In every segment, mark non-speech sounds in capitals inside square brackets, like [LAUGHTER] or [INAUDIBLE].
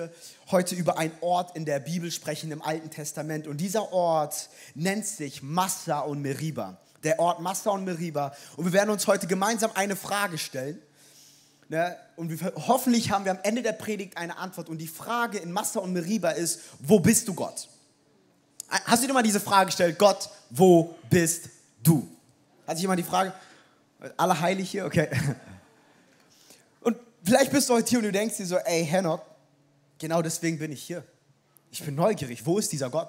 möchte heute über einen Ort in der Bibel sprechen, im Alten Testament. Und dieser Ort nennt sich Massa und Meriba. Der Ort Massa und Meriba. Und wir werden uns heute gemeinsam eine Frage stellen. Ne? Und wir, hoffentlich haben wir am Ende der Predigt eine Antwort. Und die Frage in Massa und Meriba ist, wo bist du Gott? Hast du dir mal diese Frage gestellt, Gott, wo bist du? Hat sich jemand die Frage? Alle heilig hier? Okay. [LAUGHS] Und vielleicht bist du heute hier und du denkst dir so, ey, Henok, genau deswegen bin ich hier. Ich bin neugierig. Wo ist dieser Gott?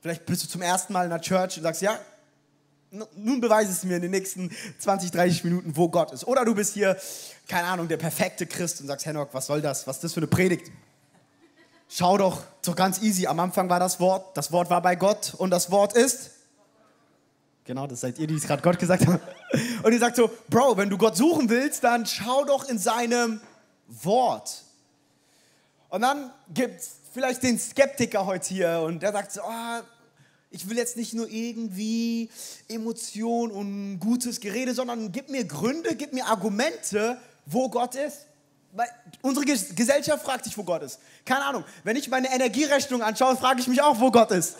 Vielleicht bist du zum ersten Mal in der Church und sagst, ja, nun beweise es mir in den nächsten 20, 30 Minuten, wo Gott ist. Oder du bist hier, keine Ahnung, der perfekte Christ und sagst, Henok, was soll das? Was ist das für eine Predigt? Schau doch, so ganz easy. Am Anfang war das Wort, das Wort war bei Gott und das Wort ist Genau, das seid ihr, die es gerade Gott gesagt haben. Und ihr sagt so, Bro, wenn du Gott suchen willst, dann schau doch in seinem Wort. Und dann gibt es vielleicht den Skeptiker heute hier und der sagt so, oh, ich will jetzt nicht nur irgendwie Emotion und gutes Gerede, sondern gib mir Gründe, gib mir Argumente, wo Gott ist. Weil unsere Gesellschaft fragt sich, wo Gott ist. Keine Ahnung. Wenn ich meine Energierechnung anschaue, frage ich mich auch, wo Gott ist.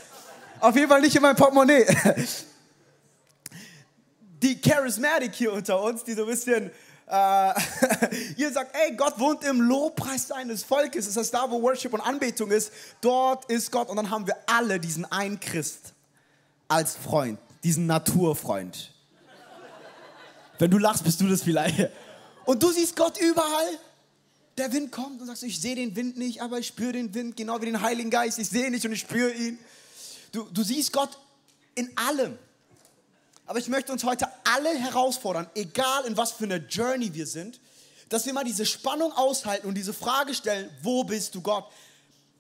Auf jeden Fall nicht in meinem Portemonnaie. [LAUGHS] die Charismatic hier unter uns, die so ein bisschen, äh, [LAUGHS] ihr sagt, ey, Gott wohnt im Lobpreis seines Volkes. Das heißt, da wo Worship und Anbetung ist, dort ist Gott. Und dann haben wir alle diesen einen Christ als Freund, diesen Naturfreund. Wenn du lachst, bist du das vielleicht. Und du siehst Gott überall. Der Wind kommt und sagst, ich sehe den Wind nicht, aber ich spüre den Wind, genau wie den Heiligen Geist. Ich sehe ihn nicht und ich spüre ihn. Du, du siehst Gott in allem. Aber ich möchte uns heute alle herausfordern, egal in was für einer Journey wir sind, dass wir mal diese Spannung aushalten und diese Frage stellen, wo bist du Gott?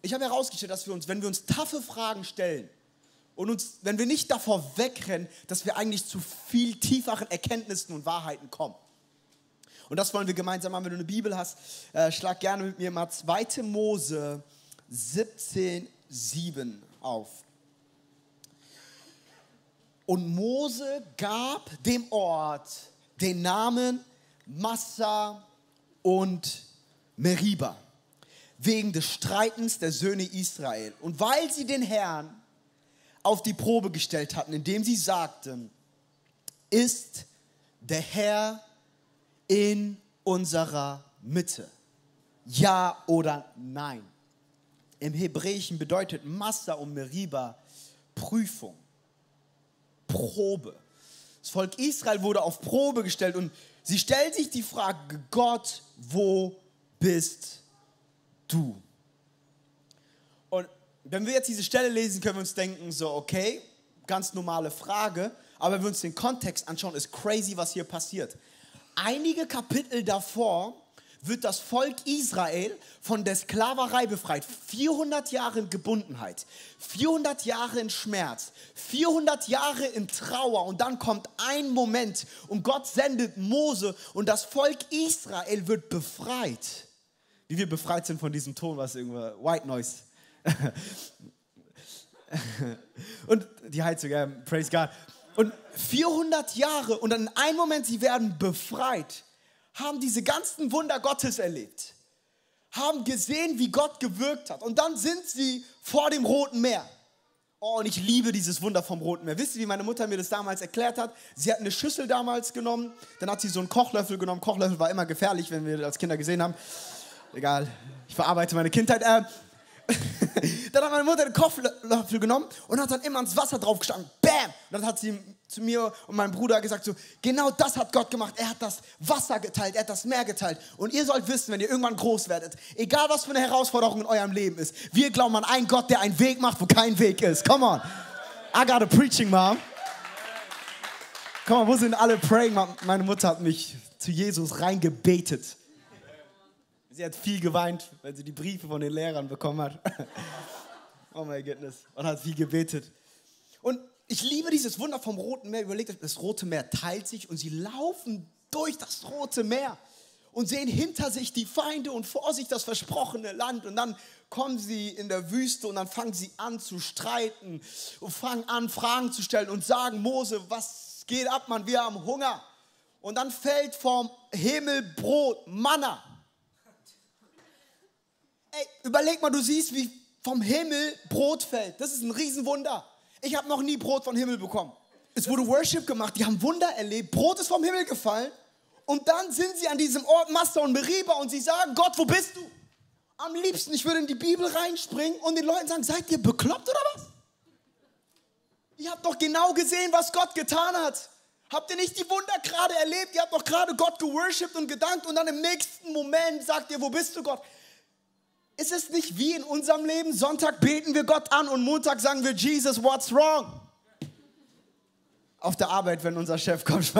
Ich habe herausgestellt, dass wir uns, wenn wir uns taffe Fragen stellen und uns, wenn wir nicht davor wegrennen, dass wir eigentlich zu viel tieferen Erkenntnissen und Wahrheiten kommen. Und das wollen wir gemeinsam machen. Wenn du eine Bibel hast, äh, schlag gerne mit mir mal 2. Mose 17, 7 auf. Und Mose gab dem Ort den Namen Massa und Meriba wegen des Streitens der Söhne Israel. Und weil sie den Herrn auf die Probe gestellt hatten, indem sie sagten, ist der Herr in unserer Mitte? Ja oder nein? Im Hebräischen bedeutet Massa und Meriba Prüfung. Probe. Das Volk Israel wurde auf Probe gestellt und sie stellt sich die Frage, Gott, wo bist du? Und wenn wir jetzt diese Stelle lesen, können wir uns denken, so, okay, ganz normale Frage, aber wenn wir uns den Kontext anschauen, ist crazy, was hier passiert. Einige Kapitel davor wird das Volk Israel von der Sklaverei befreit. 400 Jahre in Gebundenheit, 400 Jahre in Schmerz, 400 Jahre in Trauer und dann kommt ein Moment und Gott sendet Mose und das Volk Israel wird befreit. Wie wir befreit sind von diesem Ton, was irgendwo White Noise. [LAUGHS] und die Heizung, ja, praise God. Und 400 Jahre und dann in einem Moment, sie werden befreit haben diese ganzen Wunder Gottes erlebt, haben gesehen, wie Gott gewirkt hat. Und dann sind sie vor dem Roten Meer. Oh, und ich liebe dieses Wunder vom Roten Meer. Wisst ihr, wie meine Mutter mir das damals erklärt hat? Sie hat eine Schüssel damals genommen, dann hat sie so einen Kochlöffel genommen. Kochlöffel war immer gefährlich, wenn wir das als Kinder gesehen haben. Egal, ich verarbeite meine Kindheit. Äh, [LAUGHS] dann hat meine Mutter den Kochlöffel genommen und hat dann immer ins Wasser draufgestanden. Bam! Und dann hat sie zu mir und meinem Bruder gesagt, so, genau das hat Gott gemacht. Er hat das Wasser geteilt, er hat das Meer geteilt. Und ihr sollt wissen, wenn ihr irgendwann groß werdet, egal was für eine Herausforderung in eurem Leben ist, wir glauben an einen Gott, der einen Weg macht, wo kein Weg ist. Come on. I got a preaching, Mom. Komm mal, wo sind alle praying? Meine Mutter hat mich zu Jesus reingebetet. Sie hat viel geweint, weil sie die Briefe von den Lehrern bekommen hat. [LAUGHS] oh my goodness. Und hat viel gebetet. Und ich liebe dieses Wunder vom Roten Meer. Überlegt euch, das Rote Meer teilt sich und sie laufen durch das Rote Meer und sehen hinter sich die Feinde und vor sich das versprochene Land. Und dann kommen sie in der Wüste und dann fangen sie an zu streiten und fangen an, Fragen zu stellen und sagen, Mose, was geht ab, Mann? Wir haben Hunger. Und dann fällt vom Himmel Brot, Manna. Ey, überleg mal, du siehst, wie vom Himmel Brot fällt. Das ist ein Riesenwunder. Ich habe noch nie Brot vom Himmel bekommen. Es wurde Worship gemacht, die haben Wunder erlebt. Brot ist vom Himmel gefallen. Und dann sind sie an diesem Ort Massa und Meriba und sie sagen, Gott, wo bist du? Am liebsten, ich würde in die Bibel reinspringen und den Leuten sagen, seid ihr bekloppt oder was? Ihr habt doch genau gesehen, was Gott getan hat. Habt ihr nicht die Wunder gerade erlebt? Ihr habt doch gerade Gott geworshipped und gedankt und dann im nächsten Moment sagt ihr, wo bist du Gott? Ist es nicht wie in unserem Leben? Sonntag beten wir Gott an und Montag sagen wir, Jesus, what's wrong? Auf der Arbeit, wenn unser Chef kommt.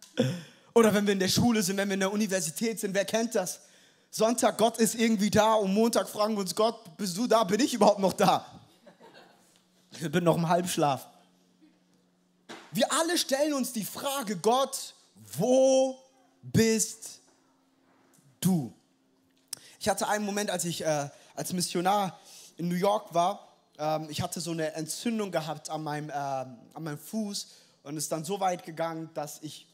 [LAUGHS] Oder wenn wir in der Schule sind, wenn wir in der Universität sind, wer kennt das? Sonntag, Gott ist irgendwie da und Montag fragen wir uns, Gott, bist du da? Bin ich überhaupt noch da? Ich bin noch im Halbschlaf. Wir alle stellen uns die Frage, Gott, wo bist du? Ich hatte einen Moment, als ich äh, als Missionar in New York war, ähm, ich hatte so eine Entzündung gehabt an meinem, äh, an meinem Fuß und ist dann so weit gegangen, dass ich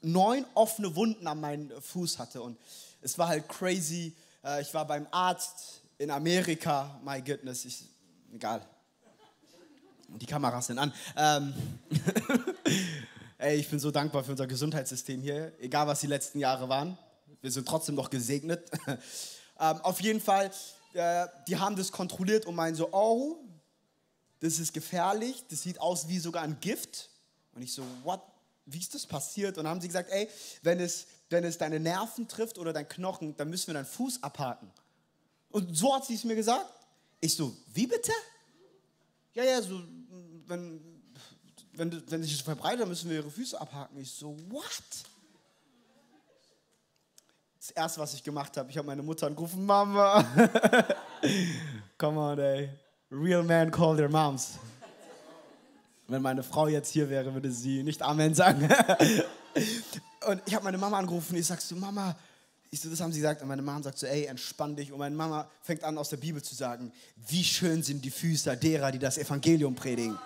neun offene Wunden an meinem Fuß hatte und es war halt crazy. Äh, ich war beim Arzt in Amerika, my goodness, ich, egal, die Kameras sind an. Ähm [LAUGHS] Ey, ich bin so dankbar für unser Gesundheitssystem hier, egal was die letzten Jahre waren. Wir sind trotzdem noch gesegnet. [LAUGHS] ähm, auf jeden Fall, äh, die haben das kontrolliert und meinen so, oh, das ist gefährlich, das sieht aus wie sogar ein Gift. Und ich so, what? Wie ist das passiert? Und haben sie gesagt, ey, wenn es, wenn es deine Nerven trifft oder dein Knochen, dann müssen wir deinen Fuß abhaken. Und so hat sie es mir gesagt. Ich so, wie bitte? Ja, ja, so, wenn, wenn, wenn sich das verbreitet, müssen wir ihre Füße abhaken. Ich so, what? Erste, was ich gemacht habe, ich habe meine Mutter angerufen, Mama. [LAUGHS] Come on, ey. Real men call their moms. Wenn meine Frau jetzt hier wäre, würde sie nicht Amen sagen. [LAUGHS] und ich habe meine Mama angerufen, ich sag so, Mama, ich so, das haben sie gesagt. Und meine Mama sagt so, ey, entspann dich. Und meine Mama fängt an, aus der Bibel zu sagen, wie schön sind die Füße derer, die das Evangelium predigen.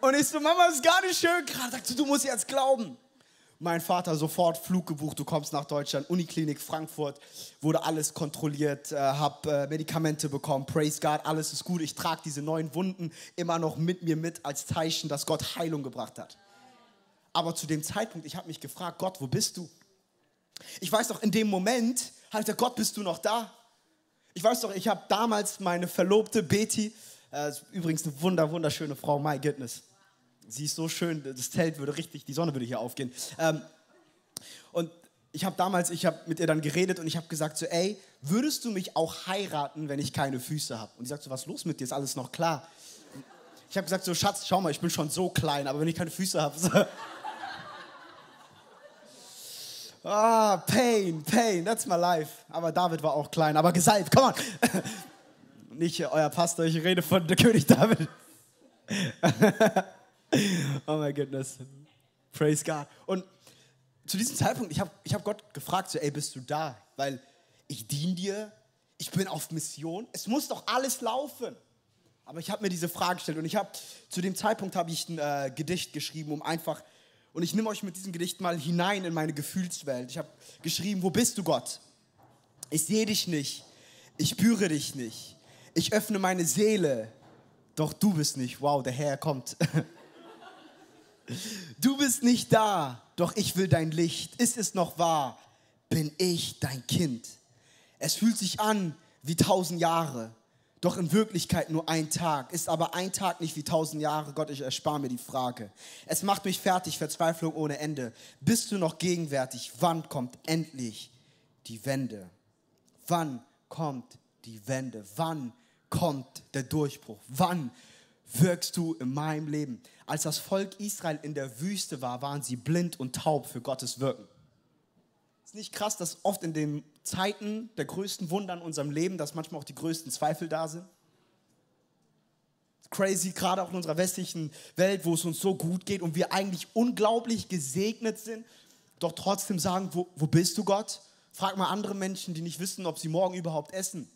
Und ich so, Mama, ist gar nicht schön gerade. Sagt so, du musst jetzt glauben. Mein Vater sofort Flug gebucht, du kommst nach Deutschland, Uniklinik Frankfurt, wurde alles kontrolliert, äh, hab äh, Medikamente bekommen, praise God, alles ist gut. Ich trage diese neuen Wunden immer noch mit mir mit als Zeichen, dass Gott Heilung gebracht hat. Aber zu dem Zeitpunkt, ich habe mich gefragt, Gott, wo bist du? Ich weiß doch, in dem Moment, Alter Gott, bist du noch da? Ich weiß doch, ich habe damals meine Verlobte Betty, äh, übrigens eine wunder, wunderschöne Frau, my goodness. Sie ist so schön, das Zelt würde richtig, die Sonne würde hier aufgehen. Ähm, und ich habe damals, ich habe mit ihr dann geredet und ich habe gesagt so, ey, würdest du mich auch heiraten, wenn ich keine Füße habe? Und sie sagt so, was ist los mit dir? Ist alles noch klar? Ich habe gesagt so, Schatz, schau mal, ich bin schon so klein, aber wenn ich keine Füße habe, so, [LAUGHS] Ah, Pain, Pain, that's my life. Aber David war auch klein, aber gesalbt, come on. [LAUGHS] Nicht euer Pastor, ich rede von der König David. [LAUGHS] oh my goodness. Praise God. Und zu diesem Zeitpunkt, ich habe ich hab Gott gefragt, so, ey, bist du da? Weil ich diene dir, ich bin auf Mission, es muss doch alles laufen. Aber ich habe mir diese Frage gestellt und ich habe, zu dem Zeitpunkt habe ich ein äh, Gedicht geschrieben, um einfach und ich nehme euch mit diesem Gedicht mal hinein in meine Gefühlswelt. Ich habe geschrieben, wo bist du Gott? Ich sehe dich nicht, ich spüre dich nicht. Ich öffne meine Seele, doch du bist nicht. Wow, der Herr kommt. [LAUGHS] Du bist nicht da, doch ich will dein Licht. Ist es noch wahr? Bin ich dein Kind? Es fühlt sich an wie tausend Jahre doch in Wirklichkeit nur ein Tag. Ist aber ein Tag nicht wie tausend Jahre? Gott, ich erspare mir die Frage. Es macht mich fertig, Verzweiflung ohne Ende. Bist du noch gegenwärtig? Wann kommt endlich die Wende? Wann kommt die Wende? Wann kommt der Durchbruch? Wann wirkst du in meinem Leben? Als das Volk Israel in der Wüste war, waren sie blind und taub für Gottes Wirken. Ist nicht krass, dass oft in den Zeiten der größten Wunder in unserem Leben, dass manchmal auch die größten Zweifel da sind? Crazy, gerade auch in unserer westlichen Welt, wo es uns so gut geht und wir eigentlich unglaublich gesegnet sind, doch trotzdem sagen, wo, wo bist du Gott? Frag mal andere Menschen, die nicht wissen, ob sie morgen überhaupt essen.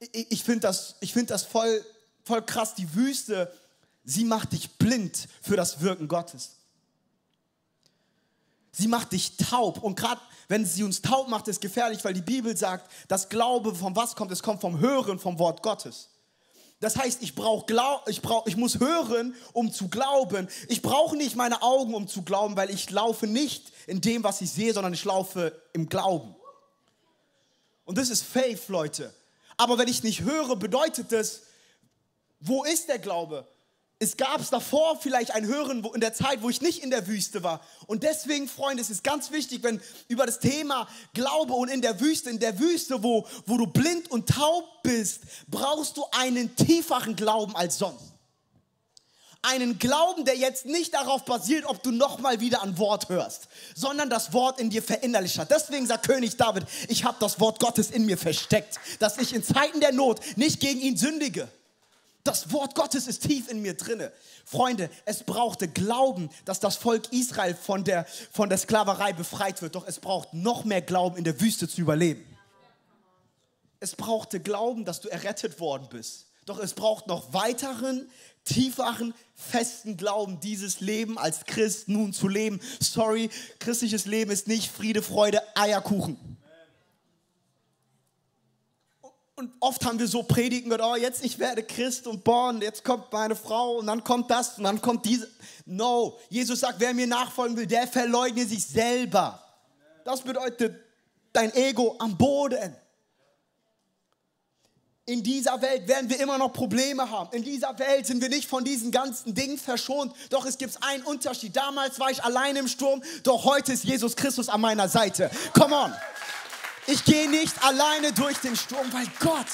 Ich, ich finde das, ich find das voll, voll krass. Die Wüste, sie macht dich blind für das Wirken Gottes. Sie macht dich taub. Und gerade wenn sie uns taub macht, ist gefährlich, weil die Bibel sagt, dass Glaube von was kommt? Es kommt vom Hören vom Wort Gottes. Das heißt, ich, brauch ich, brauch, ich muss hören, um zu glauben. Ich brauche nicht meine Augen, um zu glauben, weil ich laufe nicht in dem, was ich sehe, sondern ich laufe im Glauben. Und das ist Faith, Leute. Aber wenn ich nicht höre, bedeutet das, wo ist der Glaube? Es gab es davor vielleicht ein Hören in der Zeit, wo ich nicht in der Wüste war. Und deswegen, Freunde, es ist ganz wichtig, wenn über das Thema Glaube und in der Wüste, in der Wüste, wo, wo du blind und taub bist, brauchst du einen tieferen Glauben als sonst. Einen Glauben, der jetzt nicht darauf basiert, ob du nochmal wieder ein Wort hörst, sondern das Wort in dir verinnerlicht hat. Deswegen sagt König David, ich habe das Wort Gottes in mir versteckt, dass ich in Zeiten der Not nicht gegen ihn sündige. Das Wort Gottes ist tief in mir drinne. Freunde, es brauchte Glauben, dass das Volk Israel von der, von der Sklaverei befreit wird. Doch es braucht noch mehr Glauben, in der Wüste zu überleben. Es brauchte Glauben, dass du errettet worden bist. Doch es braucht noch weiteren, tieferen, festen Glauben, dieses Leben als Christ nun zu leben. Sorry, christliches Leben ist nicht Friede, Freude, Eierkuchen. Und oft haben wir so Predigen gehört, oh, jetzt ich werde Christ und born, jetzt kommt meine Frau und dann kommt das und dann kommt diese. No, Jesus sagt, wer mir nachfolgen will, der verleugne sich selber. Das bedeutet dein Ego am Boden. In dieser Welt werden wir immer noch Probleme haben. In dieser Welt sind wir nicht von diesen ganzen Dingen verschont. Doch es gibt einen Unterschied. Damals war ich allein im Sturm, doch heute ist Jesus Christus an meiner Seite. Come on. Ich gehe nicht alleine durch den Sturm, weil Gott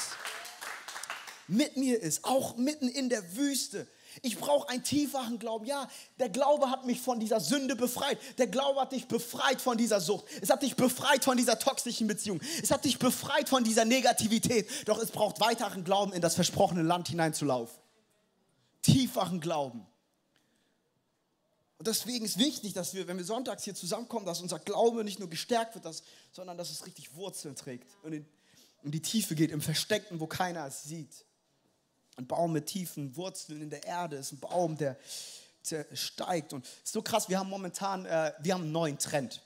mit mir ist, auch mitten in der Wüste. Ich brauche einen tieferen Glauben. Ja, der Glaube hat mich von dieser Sünde befreit. Der Glaube hat dich befreit von dieser Sucht. Es hat dich befreit von dieser toxischen Beziehung. Es hat dich befreit von dieser Negativität. Doch es braucht weiteren Glauben, in das versprochene Land hineinzulaufen. Tieferen Glauben. Und deswegen ist wichtig, dass wir, wenn wir sonntags hier zusammenkommen, dass unser Glaube nicht nur gestärkt wird, dass, sondern dass es richtig Wurzeln trägt und in, in die Tiefe geht, im Versteckten, wo keiner es sieht. Ein Baum mit tiefen Wurzeln in der Erde ist ein Baum, der, der steigt. Und es ist so krass, wir haben momentan, äh, wir haben einen neuen Trend.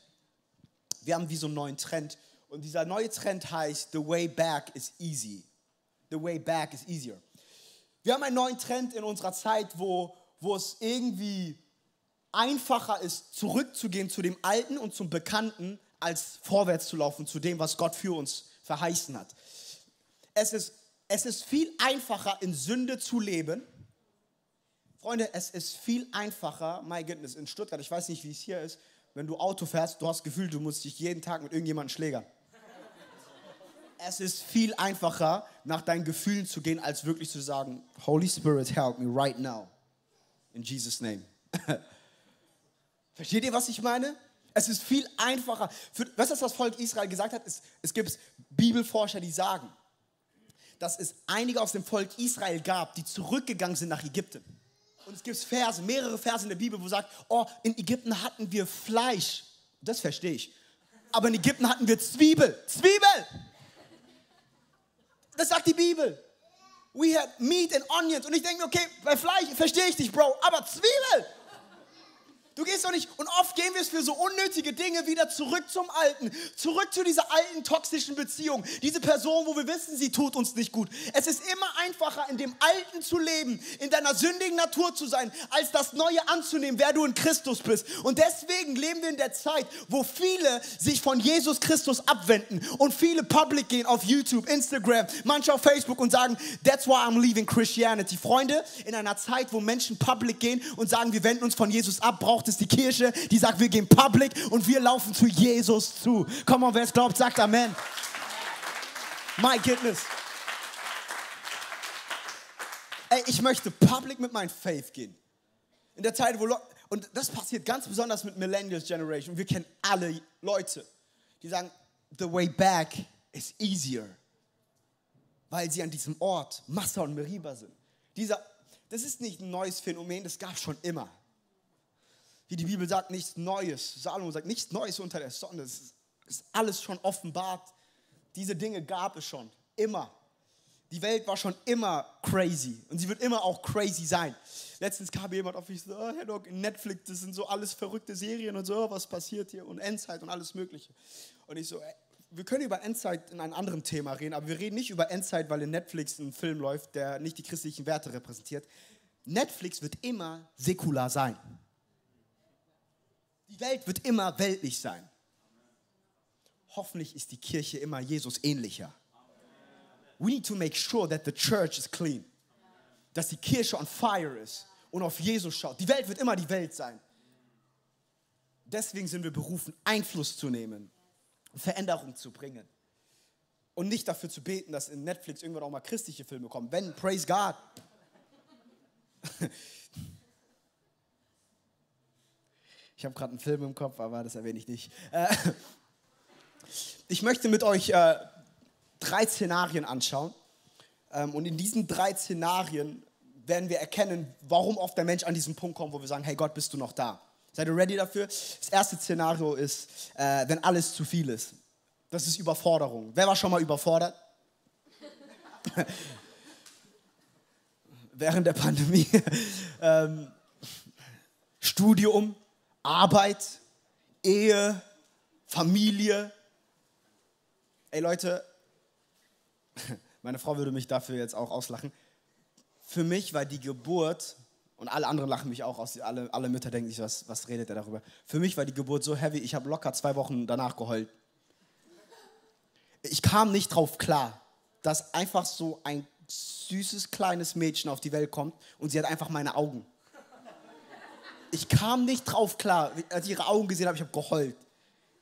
Wir haben wie so einen neuen Trend. Und dieser neue Trend heißt, the way back is easy. The way back is easier. Wir haben einen neuen Trend in unserer Zeit, wo, wo es irgendwie einfacher ist, zurückzugehen zu dem Alten und zum Bekannten, als vorwärts zu laufen zu dem, was Gott für uns verheißen hat. Es ist, es ist viel einfacher, in Sünde zu leben. Freunde, es ist viel einfacher, my goodness, in Stuttgart, ich weiß nicht, wie es hier ist, wenn du Auto fährst, du hast das Gefühl, du musst dich jeden Tag mit irgendjemandem schlägern. Es ist viel einfacher, nach deinen Gefühlen zu gehen, als wirklich zu sagen, Holy Spirit, help me right now. In Jesus' name. [LAUGHS] Versteht ihr, was ich meine? Es ist viel einfacher. Für, weißt du, was das Volk Israel gesagt hat? Es, es gibt Bibelforscher, die sagen, dass es einige aus dem Volk Israel gab, die zurückgegangen sind nach Ägypten. Und es gibt Verse, mehrere Verse in der Bibel, wo sagt, oh, in Ägypten hatten wir Fleisch. Das verstehe ich. Aber in Ägypten hatten wir Zwiebel. Zwiebel! Das sagt die Bibel. We had meat and onions. Und ich denke mir, okay, bei Fleisch verstehe ich dich, Bro, aber Zwiebel! Du gehst doch nicht. Und oft gehen wir es für so unnötige Dinge wieder zurück zum Alten. Zurück zu dieser alten toxischen Beziehung. Diese Person, wo wir wissen, sie tut uns nicht gut. Es ist immer einfacher, in dem Alten zu leben, in deiner sündigen Natur zu sein, als das Neue anzunehmen, wer du in Christus bist. Und deswegen leben wir in der Zeit, wo viele sich von Jesus Christus abwenden und viele public gehen auf YouTube, Instagram, manche auf Facebook und sagen, that's why I'm leaving Christianity. Freunde, in einer Zeit, wo Menschen public gehen und sagen, wir wenden uns von Jesus ab, braucht braucht es die Kirche, die sagt, wir gehen public und wir laufen zu Jesus zu. Komm on, wer es glaubt, sagt Amen. My goodness. Ey, ich möchte public mit meinem Faith gehen. In der Zeit, wo und das passiert ganz besonders mit Millennials Generation. Wir kennen alle Leute, die sagen, the way back is easier, weil sie an diesem Ort Massa und Meriba sind. Dieser, das ist nicht ein neues Phänomen, das gab es schon immer wie die Bibel sagt, nichts Neues. Salomo sagt, nichts Neues unter der Sonne. Es ist alles schon offenbart. Diese Dinge gab es schon, immer. Die Welt war schon immer crazy und sie wird immer auch crazy sein. Letztens kam jemand auf mich so, oh, Herr Doc, Netflix, das sind so alles verrückte Serien und so, was passiert hier und Endzeit und alles Mögliche. Und ich so, ey, wir können über Endzeit in einem anderen Thema reden, aber wir reden nicht über Endzeit, weil in Netflix ein Film läuft, der nicht die christlichen Werte repräsentiert. Netflix wird immer säkular sein. Die Welt wird immer weltlich sein. Hoffentlich ist die Kirche immer Jesus ähnlicher. We need to make sure that the church is clean. Dass die Kirche on fire ist und auf Jesus schaut. Die Welt wird immer die Welt sein. Deswegen sind wir berufen, Einfluss zu nehmen, Veränderung zu bringen. Und nicht dafür zu beten, dass in Netflix irgendwann auch mal christliche Filme kommen. Wenn, praise God. [LAUGHS] Ich habe gerade einen Film im Kopf, aber das erwähne ich nicht. Äh, [LAUGHS] ich möchte mit euch äh, drei Szenarien anschauen. Ähm, und in diesen drei Szenarien werden wir erkennen, warum oft der Mensch an diesen Punkt kommt, wo wir sagen, hey Gott, bist du noch da? Seid ihr ready dafür? Das erste Szenario ist, äh, wenn alles zu viel ist. Das ist Überforderung. Wer war schon mal überfordert? [LAUGHS] Während der Pandemie. [LAUGHS] ähm, Studium, Arbeit, Ehe, Familie. Ey Leute, [LAUGHS] meine Frau würde mich dafür jetzt auch auslachen. Für mich war die Geburt, und alle anderen lachen mich auch aus, alle, alle Mütter denken sich, was, was redet er darüber? Für mich war die Geburt so heavy, ich habe locker zwei Wochen danach geheult. Ich kam nicht drauf klar, dass einfach so ein süßes kleines Mädchen auf die Welt kommt und sie hat einfach meine Augen. Ich kam nicht drauf klar, als ich ihre Augen gesehen habe, ich habe geheult.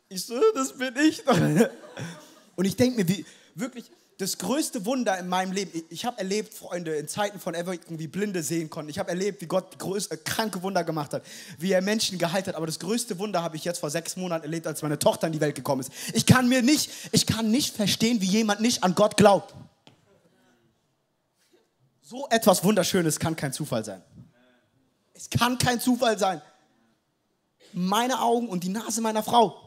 Ich so, das bin ich. [LAUGHS] Und ich denke mir, wie, wirklich, das größte Wunder in meinem Leben, ich, ich habe erlebt, Freunde, in Zeiten von Everton, wie Blinde sehen konnten. Ich habe erlebt, wie Gott größte, kranke Wunder gemacht hat, wie er Menschen geheilt hat. Aber das größte Wunder habe ich jetzt vor sechs Monaten erlebt, als meine Tochter in die Welt gekommen ist. Ich kann mir nicht, ich kann nicht verstehen, wie jemand nicht an Gott glaubt. So etwas Wunderschönes kann kein Zufall sein. Es kann kein Zufall sein. Meine Augen und die Nase meiner Frau.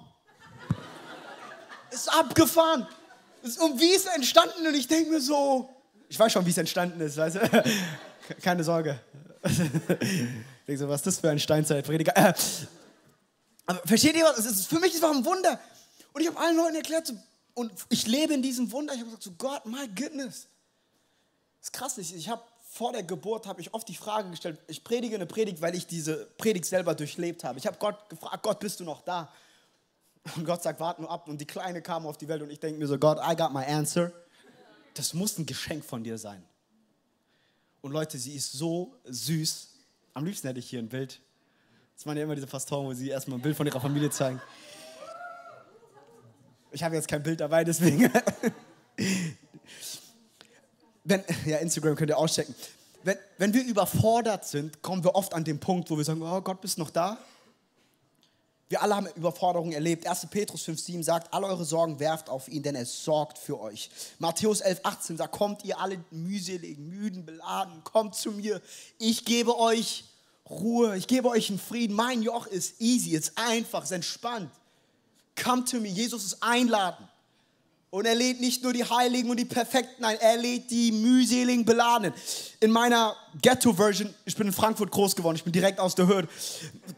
Ist abgefahren. Und wie ist es entstanden? Und ich denke mir so, ich weiß schon, wie es entstanden ist, weißt du? [LAUGHS] Keine Sorge. [LAUGHS] Ich denke so, was ist das für ein Steinzeitprediger? Äh, aber versteht ihr was? Für mich ist es ein Wunder. Und ich habe allen Leuten erklärt, so, und ich lebe in diesem Wunder. Ich habe gesagt, so Gott, my goodness. Das ist krass. Ich, ich habe vor der Geburt habe ich oft die Frage gestellt. Ich predige eine Predigt, weil ich diese Predigt selber durchlebt habe. Ich habe Gott gefragt, Gott, bist du noch da? Und Gott sagt, warte nur ab. Und die Kleine kam auf die Welt und ich denke mir so, Gott, I got my answer. Das muss ein Geschenk von dir sein. Und Leute, sie ist so süß. Am liebsten hätte ich hier ein Bild. Das waren ja immer diese Pastoren, wo sie erstmal ein Bild von ihrer Familie zeigen. Ich habe jetzt kein Bild dabei, deswegen. [LAUGHS] wenn, [LAUGHS] ja, Instagram könnt ihr auschecken. Wenn, wenn wir überfordert sind, kommen wir oft an den Punkt, wo wir sagen, oh Gott, bist noch da? Wir alle haben Überforderungen erlebt. 1. Petrus 5,7 sagt, alle eure Sorgen werft auf ihn, denn er sorgt für euch. Matthäus 11,18 sagt, kommt ihr alle mühseligen, müden, beladen, kommt zu mir. Ich gebe euch Ruhe, ich gebe euch einen Frieden. Mein Joch ist easy, ist einfach, ist entspannt. Come to me. Jesus ist einladen. Und er lädt nicht nur die Heiligen und die Perfekten ein, er lädt die mühseligen Beladenen. In meiner Ghetto-Version, ich bin in Frankfurt groß geworden, ich bin direkt aus der Hürde.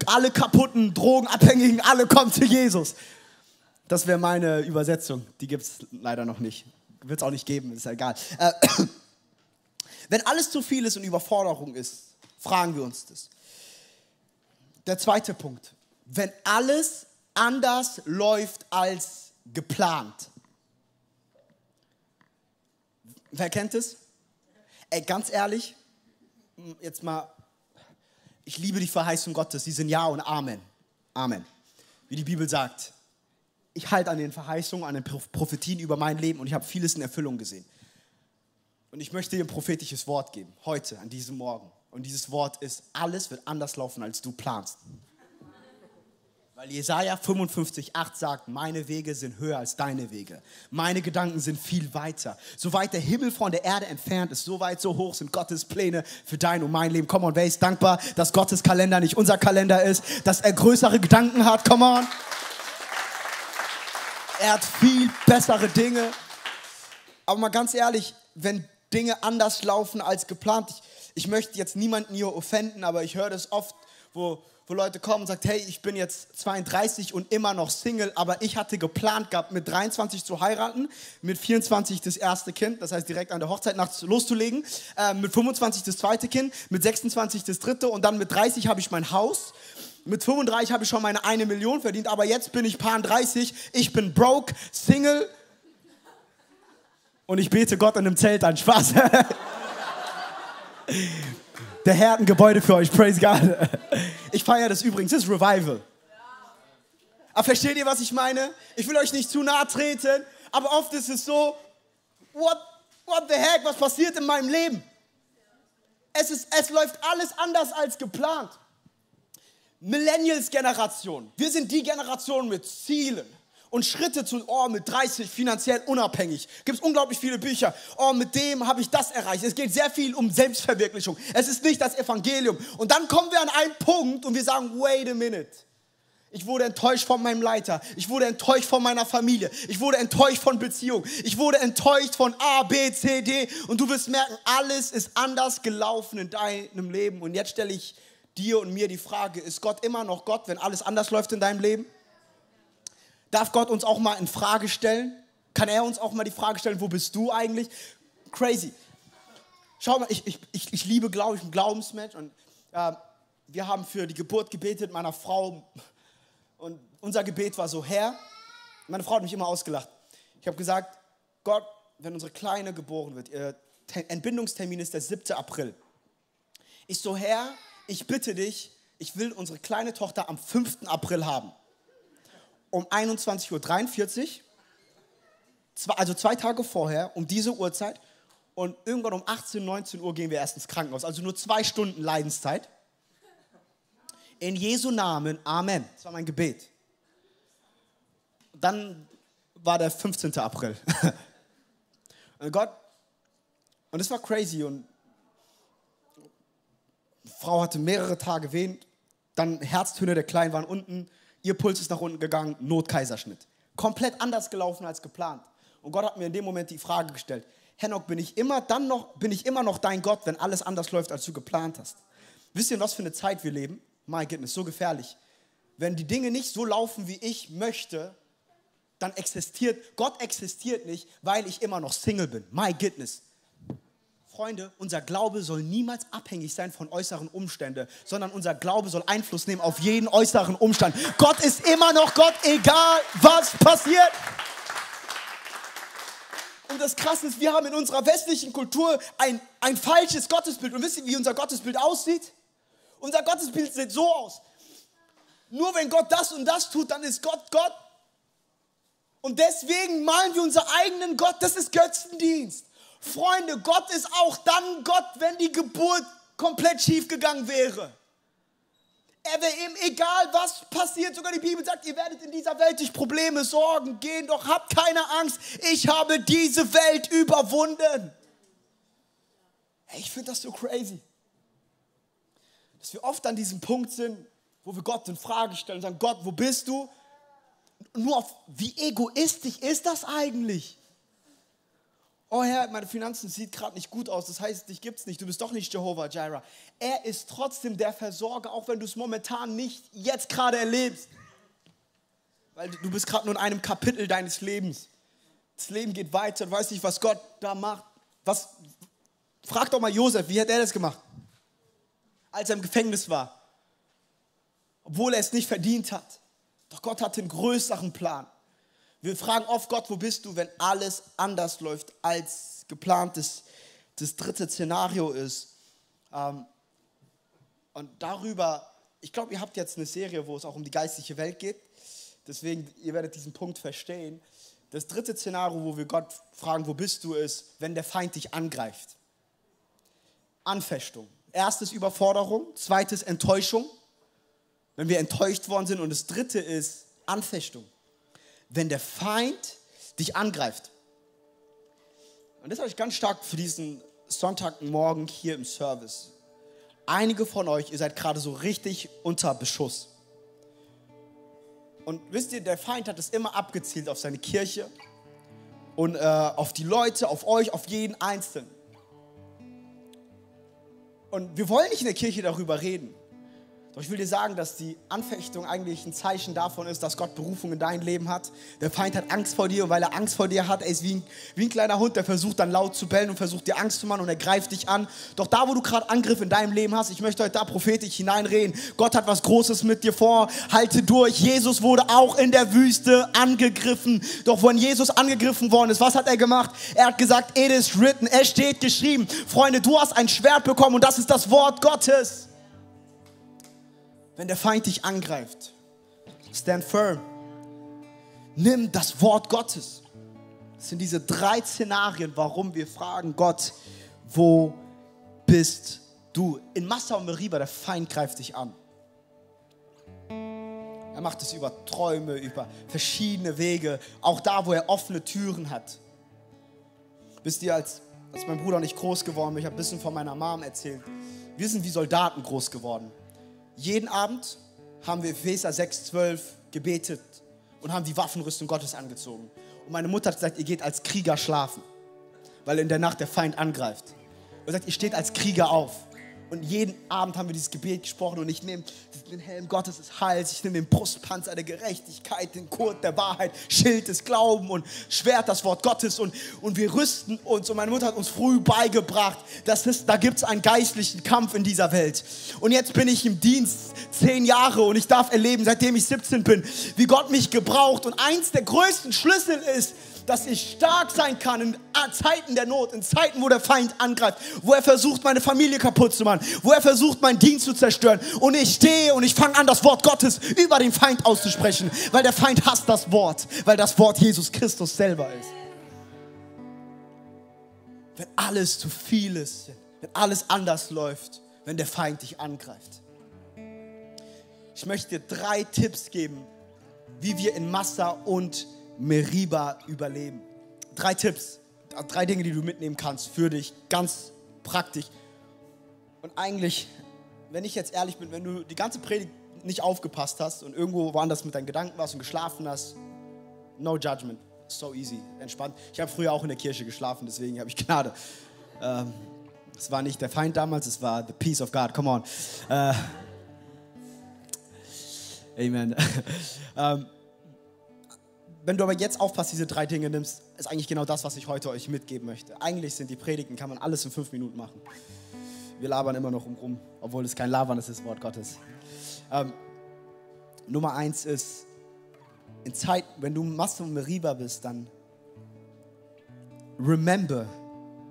Alle kaputten, Drogenabhängigen, alle kommen zu Jesus. Das wäre meine Übersetzung. Die gibt es leider noch nicht. Wird es auch nicht geben, ist ja egal. Äh, [COUGHS] wenn alles zu viel ist und Überforderung ist, fragen wir uns das. Der zweite Punkt. Wenn alles anders läuft als geplant. Wer kennt es? Ey, ganz ehrlich, jetzt mal, ich liebe die Verheißung Gottes, die sind Ja und Amen. Amen. Wie die Bibel sagt. Ich halte an den Verheißungen, an den Prophetien über mein Leben und ich habe vieles in Erfüllung gesehen. Und ich möchte dir ein prophetisches Wort geben, heute, an diesem Morgen. Und dieses Wort ist, alles wird anders laufen, als du planst. Weil Jesaja 55, 8 sagt, meine Wege sind höher als deine Wege. Meine Gedanken sind viel weiter. So weit der Himmel von der Erde entfernt ist, so weit, so hoch sind Gottes Pläne für dein und mein Leben. Come on, wer ist dankbar, dass Gottes Kalender nicht unser Kalender ist, dass er größere Gedanken hat? Come on. Er hat viel bessere Dinge. Aber mal ganz ehrlich, wenn Dinge anders laufen als geplant. Ich, ich möchte jetzt niemanden hier offenden, aber ich höre das oft, wo, wo Leute kommen und sagen, hey, ich bin jetzt 32 und immer noch Single, aber ich hatte geplant gehabt, mit 23 zu heiraten, mit 24 das erste Kind, das heißt direkt an der Hochzeit nachts loszulegen, äh, mit 25 das zweite Kind, mit 26 das dritte und dann mit 30 habe ich mein Haus. Mit 35 habe ich schon meine eine Million verdient, aber jetzt bin ich paar 30, ich bin broke, Single und ich bete Gott in einem Zelt an. Spaß. [LAUGHS] Der Herr hat ein Gebäude für euch, praise God. Ich feiere das übrigens, das ist Revival. Aber versteht ihr, was ich meine? Ich will euch nicht zu nahe treten, aber oft ist es so, what, what the heck, was passiert in meinem Leben? Es, ist, es läuft alles anders als geplant. Millennials-Generation, wir sind die Generation mit Zielen und Schritte zu, oh, mit 30 finanziell unabhängig. Gibt es unglaublich viele Bücher. Oh, mit dem habe ich das erreicht. Es geht sehr viel um Selbstverwirklichung. Es ist nicht das Evangelium. Und dann kommen wir an einen Punkt und wir sagen, wait a minute. Ich wurde enttäuscht von meinem Leiter. Ich wurde enttäuscht von meiner Familie. Ich wurde enttäuscht von Beziehungen. Ich wurde enttäuscht von A, B, C, D. Und du wirst merken, alles ist anders gelaufen in deinem Leben. Und jetzt stelle ich dir und mir die Frage, ist Gott immer noch Gott, wenn alles anders läuft in deinem Leben? Darf Gott uns auch mal in Frage stellen? Kann er uns auch mal die Frage stellen, wo bist du eigentlich? Crazy. Schau mal, ich, ich, ich, liebe Glaube, ich bin Glaubensmensch und äh, wir haben für die Geburt gebetet meiner Frau und unser Gebet war so, Herr, meine Frau hat mich immer ausgelacht. Ich habe gesagt, Gott, wenn unsere Kleine geboren wird, ihr Entbindungstermin ist der 7. April. Ich so, Herr, ich bitte dich, ich will unsere kleine Tochter am 5. April haben um 21.43 Uhr, also zwei Tage vorher, um diese Uhrzeit. Und irgendwann um 18, 19 Uhr gehen wir erst ins Krankenhaus. Also nur zwei Stunden Leidenszeit. In Jesu Namen, Amen. Das war mein Gebet. Dann war der 15. April. und [LAUGHS] Gott, und es war crazy. Und die Frau hatte mehrere Tage Wehen. Dann Herztöne der Kleinen waren unten. Ihr Puls ist nach unten gegangen, Notkaiserschnitt. Komplett anders gelaufen als geplant. Und Gott hat mir in dem Moment die Frage gestellt: Henok, bin ich immer dann noch, bin ich immer noch dein Gott, wenn alles anders läuft, als du geplant hast? Wisst ihr, was für eine Zeit wir leben? My goodness, so gefährlich. Wenn die Dinge nicht so laufen, wie ich möchte, dann existiert, Gott existiert nicht, weil ich immer noch Single bin. My goodness. Freunde, unser Glaube soll niemals abhängig sein von äußeren Umständen, sondern unser Glaube soll Einfluss nehmen auf jeden äußeren Umstand. Gott ist immer noch Gott, egal was passiert. Und das Krasse ist, wir haben in unserer westlichen Kultur ein, ein falsches Gottesbild. Und wisst ihr, wie unser Gottesbild aussieht? Unser Gottesbild sieht so aus. Nur wenn Gott das und das tut, dann ist Gott Gott. Und deswegen malen wir unseren eigenen Gott. Das ist Götzendienst. Freunde, Gott ist auch dann Gott, wenn die Geburt komplett schief gegangen wäre. Er wäre ihm egal, was passiert. Sogar die Bibel sagt, ihr werdet in dieser Welt durch Probleme, Sorgen gehen, doch habt keine Angst. Ich habe diese Welt überwunden. Ich finde das so crazy. Dass wir oft an diesem Punkt sind, wo wir Gott in Frage stellen und sagen, Gott, wo bist du? Nur auf, wie egoistisch ist das eigentlich? Oh Herr, meine Finanzen sieht gerade nicht gut aus, das heißt, dich gibt es nicht, du bist doch nicht Jehovah Jireh. Er ist trotzdem der Versorger, auch wenn du es momentan nicht jetzt gerade erlebst. Weil du bist gerade nur in einem Kapitel deines Lebens. Das Leben geht weiter, du weißt nicht, was Gott da macht. Was, frag doch mal Josef, wie hat er das gemacht? Als er im Gefängnis war. Obwohl er es nicht verdient hat. Doch Gott hat einen größeren Plan. Wir fragen oft Gott, wo bist du, wenn alles anders läuft als geplant. Das, das dritte Szenario ist. Ähm, und darüber, ich glaube, ihr habt jetzt eine Serie, wo es auch um die geistliche Welt geht. Deswegen, ihr werdet diesen Punkt verstehen. Das dritte Szenario, wo wir Gott fragen, wo bist du, ist, wenn der Feind dich angreift. Anfechtung. Erstes Überforderung, zweites Enttäuschung, wenn wir enttäuscht worden sind. Und das dritte ist Anfechtung wenn der Feind dich angreift. Und das habe ich ganz stark für diesen Sonntagmorgen hier im Service. Einige von euch, ihr seid gerade so richtig unter Beschuss. Und wisst ihr, der Feind hat es immer abgezielt auf seine Kirche und äh, auf die Leute, auf euch, auf jeden Einzelnen. Und wir wollen nicht in der Kirche darüber reden. Doch ich will dir sagen, dass die Anfechtung eigentlich ein Zeichen davon ist, dass Gott Berufung in dein Leben hat. Der Feind hat Angst vor dir und weil er Angst vor dir hat, er ist wie ein, wie ein kleiner Hund, der versucht dann laut zu bellen und versucht dir Angst zu machen und er greift dich an. Doch da, wo du gerade Angriff in deinem Leben hast, ich möchte heute da prophetisch hineinreden. Gott hat was Großes mit dir vor. Halte durch. Jesus wurde auch in der Wüste angegriffen. Doch wenn Jesus angegriffen worden ist, was hat er gemacht? Er hat gesagt, it is written, es steht geschrieben. Freunde, du hast ein Schwert bekommen und das ist das Wort Gottes wenn der Feind dich angreift. Stand firm. Nimm das Wort Gottes. Das sind diese drei Szenarien, warum wir fragen, Gott, wo bist du? In Massa und Meriba, der Feind greift dich an. Er macht es über Träume, über verschiedene Wege, auch da, wo er offene Türen hat. Wisst ihr, als, als mein Bruder und ich groß geworden bin, ich habe ein bisschen von meiner Mom erzählt, wir sind wie Soldaten groß geworden jeden Abend haben wir Epheser 6,12 gebetet und haben die Waffenrüstung Gottes angezogen. Und meine Mutter hat gesagt, ihr geht als Krieger schlafen, weil in der Nacht der Feind angreift. Und sagt, ihr steht als Krieger auf. Und jeden Abend haben wir dieses Gebet gesprochen und ich nehme den Helm Gottes des Heils, ich nehme den Brustpanzer der Gerechtigkeit, den Kurt der Wahrheit, Schild des Glaubens und Schwert das Wort Gottes und, und wir rüsten uns. Und meine Mutter hat uns früh beigebracht, dass es, da gibt es einen geistlichen Kampf in dieser Welt. Und jetzt bin ich im Dienst zehn Jahre und ich darf erleben, seitdem ich 17 bin, wie Gott mich gebraucht. Und eins der größten Schlüssel ist, dass ich stark sein kann in Zeiten der Not, in Zeiten, wo der Feind angreift, wo er versucht, meine Familie kaputt zu machen, wo er versucht, meinen Dienst zu zerstören. Und ich stehe und ich fange an, das Wort Gottes über den Feind auszusprechen, weil der Feind hasst das Wort, weil das Wort Jesus Christus selber ist. Wenn alles zu viel ist, wenn alles anders läuft, wenn der Feind dich angreift. Ich möchte dir drei Tipps geben, wie wir in Massa und Meriba überleben. Drei Tipps, drei Dinge, die du mitnehmen kannst für dich, ganz praktisch. Und eigentlich, wenn ich jetzt ehrlich bin, wenn du die ganze Predigt nicht aufgepasst hast und irgendwo woanders mit deinen Gedanken warst und geschlafen hast, no judgment, so easy, entspannt. Ich habe früher auch in der Kirche geschlafen, deswegen habe ich Gnade. Ähm, es war nicht der Feind damals, es war the peace of God, come on. Äh, Amen. [LAUGHS] ähm, wenn du aber jetzt aufpasst, diese drei Dinge nimmst, ist eigentlich genau das, was ich heute euch mitgeben möchte. Eigentlich sind die Predigten, kann man alles in fünf Minuten machen. Wir labern immer noch rum, obwohl es kein Labern ist, das Wort Gottes. Ähm, Nummer eins ist, in Zeit, wenn du Masse und Meriba bist, dann remember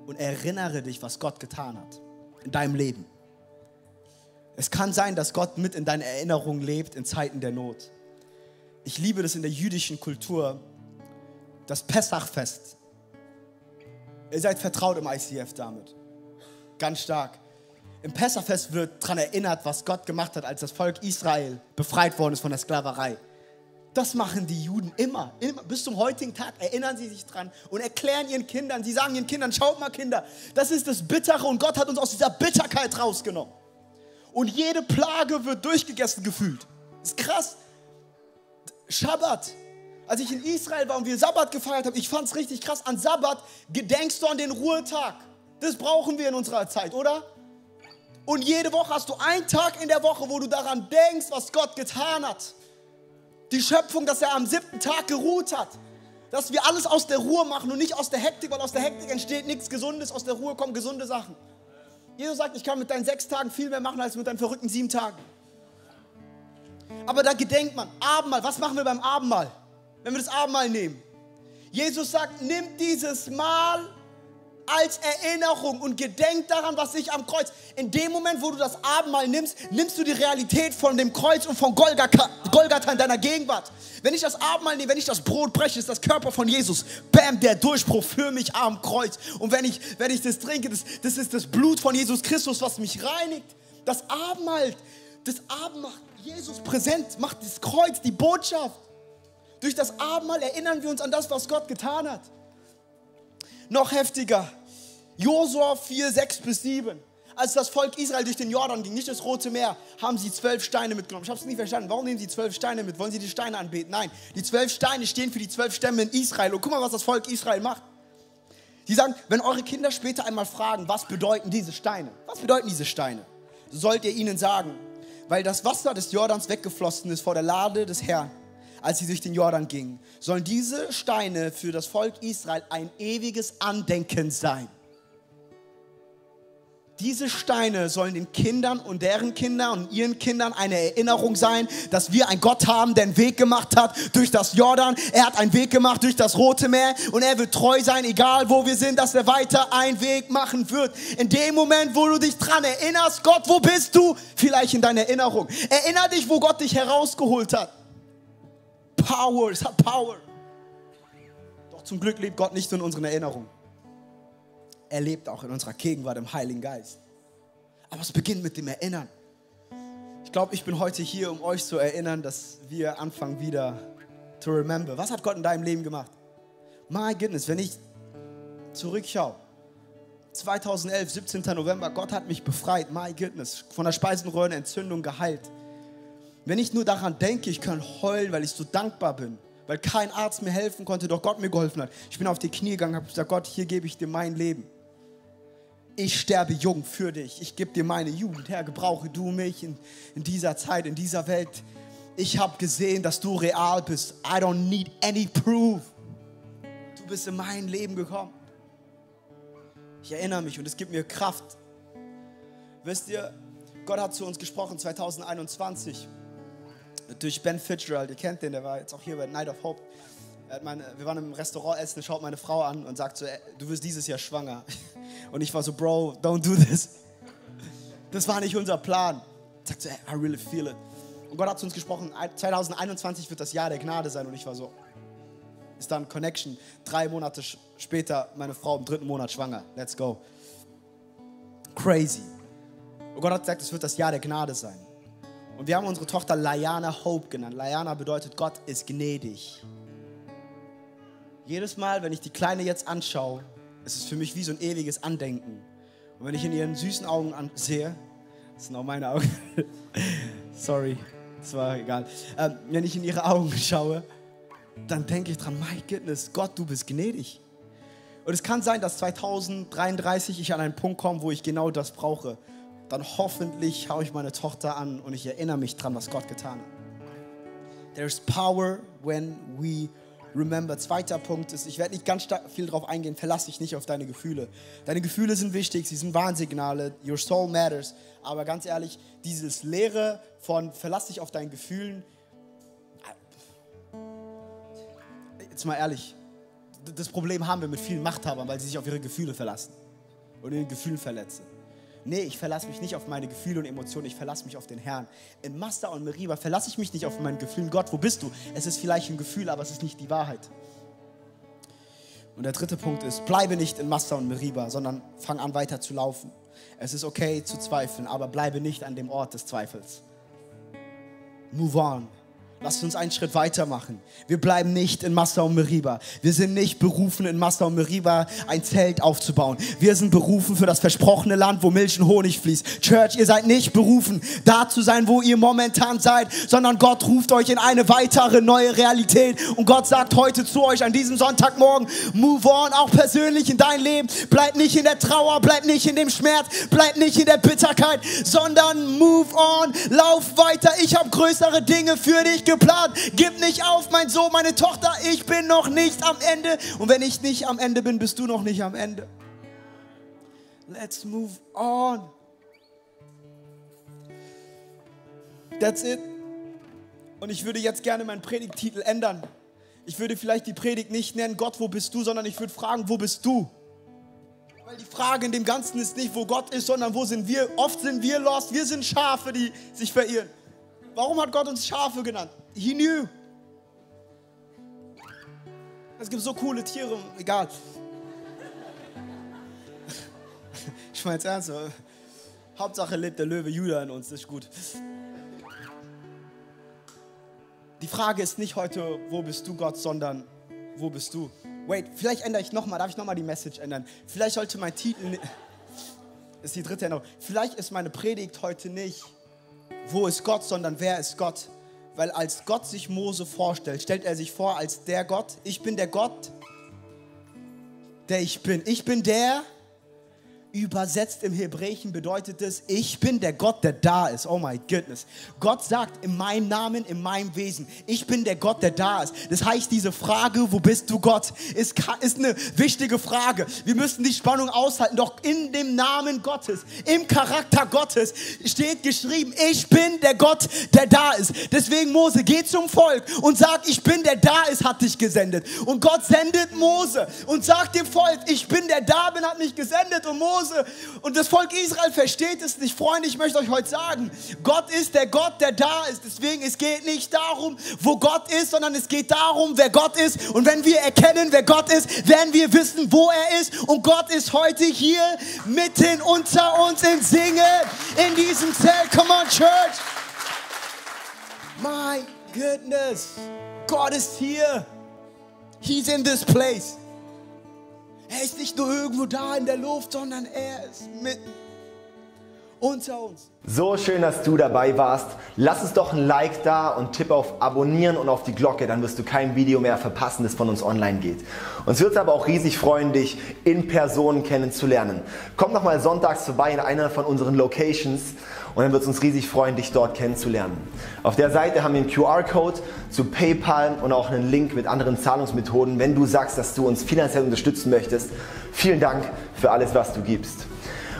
und erinnere dich, was Gott getan hat in deinem Leben. Es kann sein, dass Gott mit in deiner Erinnerung lebt in Zeiten der Not ich liebe das in der jüdischen Kultur, das Pessachfest. Ihr seid vertraut im ICF damit. Ganz stark. Im Pessachfest wird daran erinnert, was Gott gemacht hat, als das Volk Israel befreit worden ist von der Sklaverei. Das machen die Juden immer, immer. Bis zum heutigen Tag erinnern sie sich dran und erklären ihren Kindern, sie sagen ihren Kindern, schaut mal Kinder, das ist das Bittere und Gott hat uns aus dieser Bitterkeit rausgenommen. Und jede Plage wird durchgegessen gefühlt. Ist krass. Schabbat. Als ich in Israel war und wir Sabbat gefeiert haben, ich fand es richtig krass. An Sabbat gedenkst du an den Ruhetag. Das brauchen wir in unserer Zeit, oder? Und jede Woche hast du einen Tag in der Woche, wo du daran denkst, was Gott getan hat. Die Schöpfung, dass er am siebten Tag geruht hat. Dass wir alles aus der Ruhe machen und nicht aus der Hektik, weil aus der Hektik entsteht nichts Gesundes, aus der Ruhe kommen gesunde Sachen. Jesus sagt, ich kann mit deinen sechs Tagen viel mehr machen als mit deinen verrückten sieben Tagen. Aber da gedenkt man, Abendmahl, was machen wir beim Abendmahl? Wenn wir das Abendmahl nehmen. Jesus sagt, nimm dieses Mahl als Erinnerung und gedenk daran, was ich am Kreuz. In dem Moment, wo du das Abendmahl nimmst, nimmst du die Realität von dem Kreuz und von Golgatha, Golgatha in deiner Gegenwart. Wenn ich das Abendmahl nehme, wenn ich das Brot breche, ist das Körper von Jesus. Bam, der Durchbruch für mich am Kreuz. Und wenn ich, wenn ich das trinke, das, das ist das Blut von Jesus Christus, was mich reinigt. Das Abendmahl, das Abendmahl Jesus präsent, macht das Kreuz, die Botschaft. Durch das Abendmahl erinnern wir uns an das, was Gott getan hat. Noch heftiger. Josua 4, 6 bis 7. Als das Volk Israel durch den Jordan ging, nicht das Rote Meer, haben sie zwölf Steine mitgenommen. Ich habe es nicht verstanden. Warum nehmen sie zwölf Steine mit? Wollen sie die Steine anbeten? Nein, die zwölf Steine stehen für die zwölf Stämme in Israel. Und guck mal, was das Volk Israel macht. Die sagen, wenn eure Kinder später einmal fragen, was bedeuten diese Steine? Was bedeuten diese Steine? Sollt ihr ihnen sagen, weil das Wasser des Jordans weggeflossen ist vor der Lade des Herrn, als sie durch den Jordan gingen, sollen diese Steine für das Volk Israel ein ewiges Andenken sein. Diese Steine sollen den Kindern und deren Kindern und ihren Kindern eine Erinnerung sein, dass wir einen Gott haben, der einen Weg gemacht hat durch das Jordan. Er hat einen Weg gemacht durch das Rote Meer und er wird treu sein, egal wo wir sind, dass er weiter einen Weg machen wird. In dem Moment, wo du dich dran erinnerst, Gott, wo bist du? Vielleicht in deiner Erinnerung. Erinner dich, wo Gott dich herausgeholt hat. Power, es hat Power. Doch zum Glück lebt Gott nicht in unseren Erinnerungen er lebt auch in unserer Gegenwart im Heiligen Geist. Aber es beginnt mit dem Erinnern. Ich glaube, ich bin heute hier, um euch zu erinnern, dass wir anfangen wieder to remember. Was hat Gott in deinem Leben gemacht? My goodness, wenn ich zurückschaue, 2011, 17. November, Gott hat mich befreit, my goodness, von der Speisenröhrenentzündung geheilt. Wenn ich nur daran denke, ich kann heulen, weil ich so dankbar bin, weil kein Arzt mir helfen konnte, doch Gott mir geholfen hat. Ich bin auf die Knie gegangen, habe gesagt, Gott, hier gebe ich dir mein Leben ich sterbe jung für dich. Ich gebe dir meine Jugend. Herr, gebrauche du mich in, in dieser Zeit, in dieser Welt. Ich habe gesehen, dass du real bist. I don't need any proof. Du bist in mein Leben gekommen. Ich erinnere mich und es gibt mir Kraft. Wisst ihr, Gott hat zu uns gesprochen 2021 durch Ben Fitzgerald. Ihr kennt den, der war jetzt auch hier bei Night of Hope. Meine, wir waren im Restaurant essen, schaut meine Frau an und sagt so, du wirst dieses Jahr schwanger. [LAUGHS] Und ich war so, Bro, don't do this. [LAUGHS] Das war nicht unser Plan. Sagt so, I really feel it. Und Gott hat zu uns gesprochen, 2021 wird das Jahr der Gnade sein. Und ich war so, ist dann Connection. Drei Monate später, meine Frau im dritten Monat schwanger. Let's go. Crazy. Und Gott hat gesagt, es wird das Jahr der Gnade sein. Und wir haben unsere Tochter Layana Hope genannt. Layana bedeutet, Gott ist gnädig. Jedes Mal, wenn ich die Kleine jetzt anschaue, es ist für mich wie so ein ewiges Andenken. Und wenn ich in ihren süßen Augen sehe, das sind auch meine Augen, [LAUGHS] sorry, das war egal. Ähm, wenn ich in ihre Augen schaue, dann denke ich dran, my goodness, Gott, du bist gnädig. Und es kann sein, dass 2033 ich an einen Punkt komme, wo ich genau das brauche. Dann hoffentlich schaue ich meine Tochter an und ich erinnere mich dran, was Gott getan hat. There's power when we remember. Zweiter Punkt ist, ich werde nicht ganz viel darauf eingehen, verlass dich nicht auf deine Gefühle. Deine Gefühle sind wichtig, sie sind Warnsignale, your soul matters. Aber ganz ehrlich, dieses Leere von verlass dich auf deinen Gefühlen, jetzt mal ehrlich, das Problem haben wir mit vielen Machthabern, weil sie sich auf ihre Gefühle verlassen und in den Gefühlen verletzen. Nee, ich verlasse mich nicht auf meine Gefühle und Emotionen, ich verlasse mich auf den Herrn. In Master und Meriba verlasse ich mich nicht auf mein Gefühl. Gott, wo bist du? Es ist vielleicht ein Gefühl, aber es ist nicht die Wahrheit. Und der dritte Punkt ist, bleibe nicht in Master und Meriba, sondern fang an weiter zu laufen. Es ist okay zu zweifeln, aber bleibe nicht an dem Ort des Zweifels. Move on. Lasst uns einen Schritt weitermachen. Wir bleiben nicht in Massa und Meriba. Wir sind nicht berufen, in Massa und Meriba ein Zelt aufzubauen. Wir sind berufen für das versprochene Land, wo Milch und Honig fließt. Church, ihr seid nicht berufen, da zu sein, wo ihr momentan seid, sondern Gott ruft euch in eine weitere neue Realität. Und Gott sagt heute zu euch an diesem Sonntagmorgen, move on, auch persönlich in dein Leben. Bleib nicht in der Trauer, bleib nicht in dem Schmerz, bleib nicht in der Bitterkeit, sondern move on, lauf weiter. Ich habe größere Dinge für dich geplant. Gib nicht auf, mein Sohn, meine Tochter, ich bin noch nicht am Ende. Und wenn ich nicht am Ende bin, bist du noch nicht am Ende. Let's move on. That's it. Und ich würde jetzt gerne meinen Predigtitel ändern. Ich würde vielleicht die Predigt nicht nennen, Gott, wo bist du, sondern ich würde fragen, wo bist du? Weil die Frage in dem Ganzen ist nicht, wo Gott ist, sondern wo sind wir? Oft sind wir lost, wir sind Schafe, die sich verirren. Warum hat Gott uns Schafe genannt? He knew. Es gibt so coole Tiere, egal. [LAUGHS] Ich meine jetzt ernst, Hauptsache lebt der Löwe Judah in uns, das ist gut. Die Frage ist nicht heute, wo bist du Gott, sondern wo bist du? Wait, vielleicht ändere ich nochmal, darf ich nochmal die Message ändern? Vielleicht sollte mein Titel, [LAUGHS] ist die dritte Änderung, vielleicht ist meine Predigt heute nicht, wo ist Gott, sondern wer ist Gott? Weil als Gott sich Mose vorstellt, stellt er sich vor als der Gott. Ich bin der Gott, der ich bin. Ich bin der, Übersetzt im Hebräischen bedeutet es, ich bin der Gott, der da ist. Oh my goodness. Gott sagt in meinem Namen, in meinem Wesen, ich bin der Gott, der da ist. Das heißt, diese Frage, wo bist du Gott, ist, ist eine wichtige Frage. Wir müssen die Spannung aushalten. Doch in dem Namen Gottes, im Charakter Gottes steht geschrieben, ich bin der Gott, der da ist. Deswegen Mose, geh zum Volk und sag, ich bin der da ist, hat dich gesendet. Und Gott sendet Mose und sagt dem Volk, ich bin der da bin, hat mich gesendet. Und Mose Hause. Und das Volk Israel versteht es nicht. Freunde, ich möchte euch heute sagen, Gott ist der Gott, der da ist. Deswegen, es geht nicht darum, wo Gott ist, sondern es geht darum, wer Gott ist. Und wenn wir erkennen, wer Gott ist, werden wir wissen, wo er ist. Und Gott ist heute hier mitten unter uns in Singen, in diesem Zelt. Come on, Church. My goodness. Gott ist hier. He's in this place. Er ist nicht nur irgendwo da in der Luft, sondern er ist mitten unter uns. So schön, dass du dabei warst. Lass uns doch ein Like da und tipp auf Abonnieren und auf die Glocke, dann wirst du kein Video mehr verpassen, das von uns online geht. Uns wird es aber auch riesig freuen, dich in Person kennenzulernen. Komm noch mal sonntags vorbei in einer von unseren Locations und dann wird es uns riesig freuen, dich dort kennenzulernen. Auf der Seite haben wir einen QR-Code zu PayPal und auch einen Link mit anderen Zahlungsmethoden, wenn du sagst, dass du uns finanziell unterstützen möchtest. Vielen Dank für alles, was du gibst.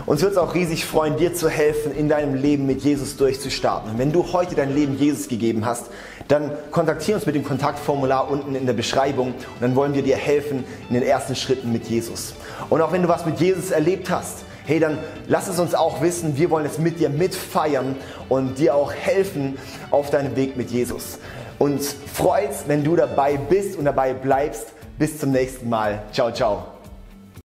Uns wird es auch riesig freuen, dir zu helfen, in deinem Leben mit Jesus durchzustarten. Und wenn du heute dein Leben Jesus gegeben hast, dann kontaktiere uns mit dem Kontaktformular unten in der Beschreibung und dann wollen wir dir helfen in den ersten Schritten mit Jesus. Und auch wenn du was mit Jesus erlebt hast, hey, dann lass es uns auch wissen. Wir wollen es mit dir mitfeiern und dir auch helfen auf deinem Weg mit Jesus. Und freut, wenn du dabei bist und dabei bleibst. Bis zum nächsten Mal. Ciao, ciao.